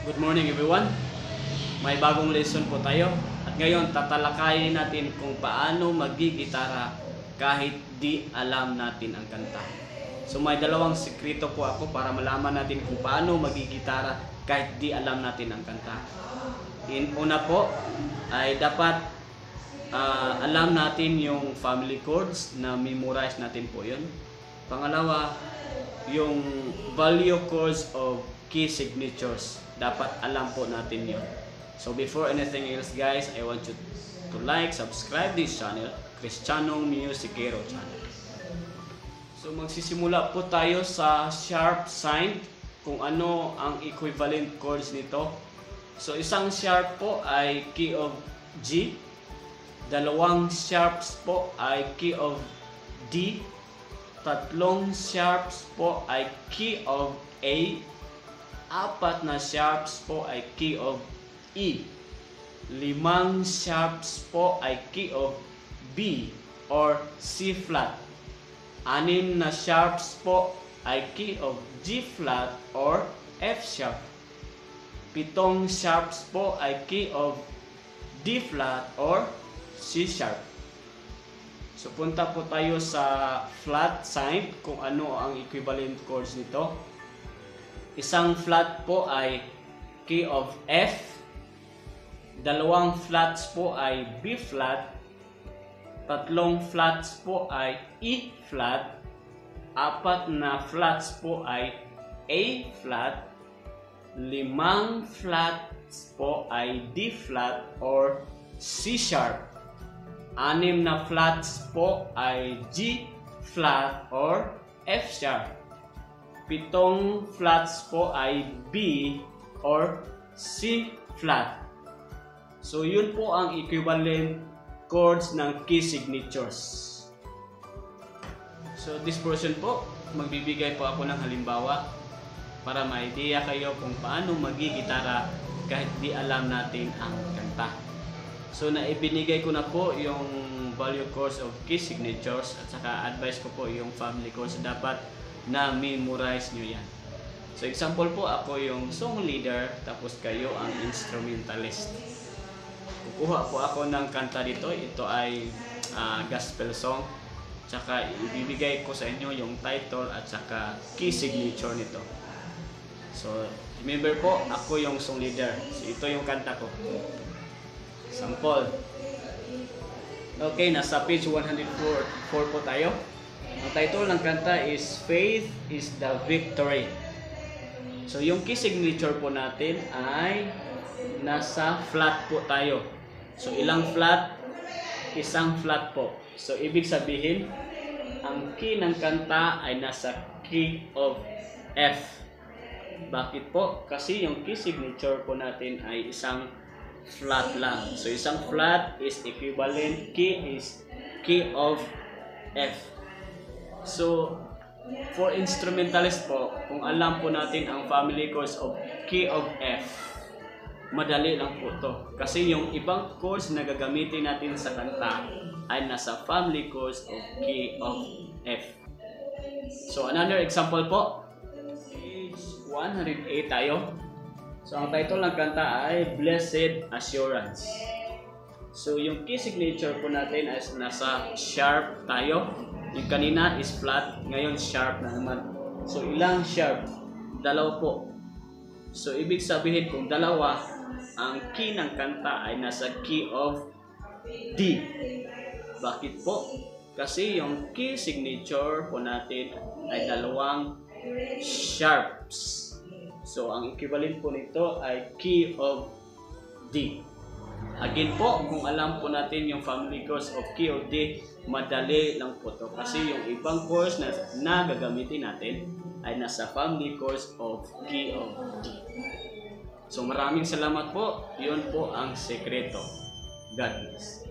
Good morning everyone. May bagong lesson po tayo. At ngayon tatalakayin natin kung paano magigitara kahit di alam natin ang kanta. So may dalawang sekreto po ako para malaman natin kung paano magigitara kahit di alam natin ang kanta. In una po ay dapat ah, alam natin yung family chords na memorize natin po yun. Pangalawa, yung value chords of key signatures. Dapat alam po natin yun. So before anything else guys, I want you to like, subscribe this channel, Cristiano Musicero channel. So magsisimula po tayo sa sharp sign kung ano ang equivalent chords nito. So isang sharp po ay key of G, dalawang sharps po ay key of D, tatlong sharps po ay key of A, apat na sharps po ay key of E, limang sharps po ay key of B or C flat, anim na sharps po ay key of G flat or F sharp, pitong sharps po ay key of D flat or C sharp. So punta po tayo sa flat sign kung ano ang equivalent chords nito. Isang flat po ay key of F. Dalawang flats po ay B flat. Tatlong flats po ay E flat. Apat na flats po ay A flat. Limang flats po ay D flat or C sharp. Anim na flats po ay G flat or F sharp. Pitong flats po ay B or C flat. So yun po ang equivalent chords ng key signatures. So this portion po, magbibigay po ako ng halimbawa para ma-idea kayo kung paano magigitara kahit di alam natin ang kanta. So naibinigay ko na po yung value course of key signatures at saka advice ko po yung family course dapat na memorize nyo yan. So example po ako yung song leader tapos kayo ang instrumentalist. Kukuha po ako ng kanta dito. Ito ay ah, gospel song. Tsaka ibibigay ko sa inyo yung title at saka key signature nito. So remember po, ako yung song leader. So ito yung kanta ko. Sample. Okay, nasa page 104 4 po tayo. Ang title ng kanta is Faith is the Victory. So yung key signature po natin ay nasa flat po tayo. So ilang flat? Isang flat po. So ibig sabihin, ang key ng kanta ay nasa key of F. Bakit po? Kasi yung key signature po natin ay isang flat lang. So isang flat is equivalent key is key of F. So for instrumentalist po, kung alam po natin ang family chords of key of F, madali lang po to. Kasi yung ibang chords na gagamitin natin sa kanta ay nasa family chords of key of F. So another example po, page 108 tayo. So ang title ng kanta ay Blessed Assurance. So yung key signature po natin ay nasa sharp tayo. Yung kanina is flat, ngayon sharp na naman. So ilang sharp? Dalawa po. So ibig sabihin kung dalawa, ang key ng kanta ay nasa key of D. Bakit po? Kasi yung key signature po natin ay dalawang sharps. So ang equivalent po nito ay key of D. Again po, kung alam po natin yung family chords of key of D, madali lang po to. Kasi yung ibang chords na, na gagamitin natin ay nasa family chords of key of D. So maraming salamat po. Yun po ang sekreto. God bless.